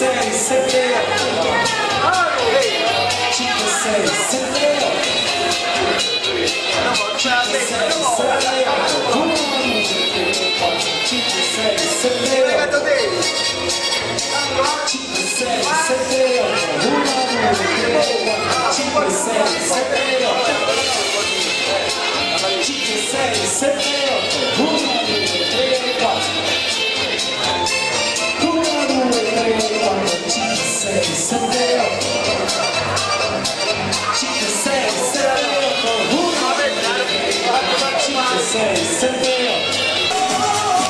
say, sit there. Chicken say, sit there. Chicken say, sit there. Chicken say, sit there. Chicken say, sit there. Chicken say, sit there. say, Cynthia.